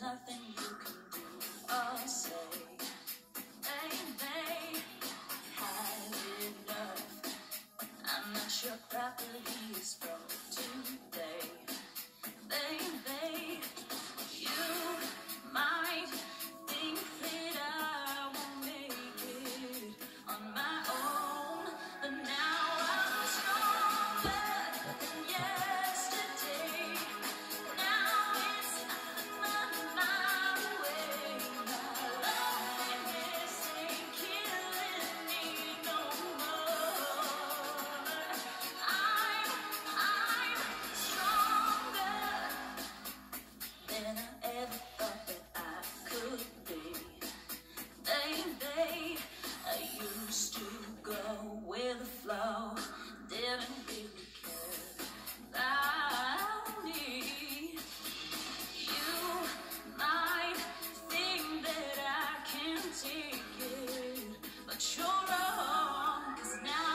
Nothing you can do or say. Ain't they high enough? I'm not sure property is broken. thinking that you're wrong, cause now